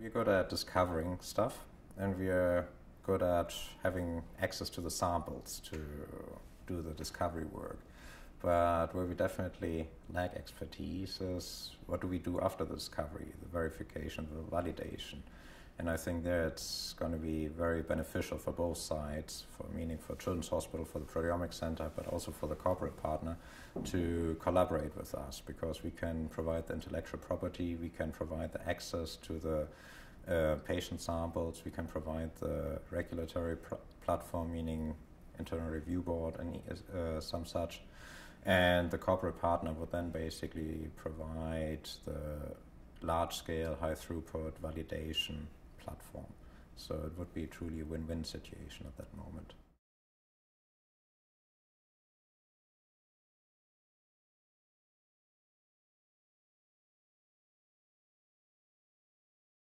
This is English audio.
we're good at discovering stuff, and we are good at having access to the samples to do the discovery work. But where we definitely lack expertise is what do we do after the discovery, the verification, the validation. And I think there it's going to be very beneficial for both sides, for meaning for Children's Hospital, for the Proteomics Center, but also for the corporate partner to collaborate with us because we can provide the intellectual property, we can provide the access to the uh, patient samples, we can provide the regulatory platform, meaning internal review board and uh, some such. And the corporate partner would then basically provide the large scale, high throughput validation platform. So it would be truly a win win situation at that moment.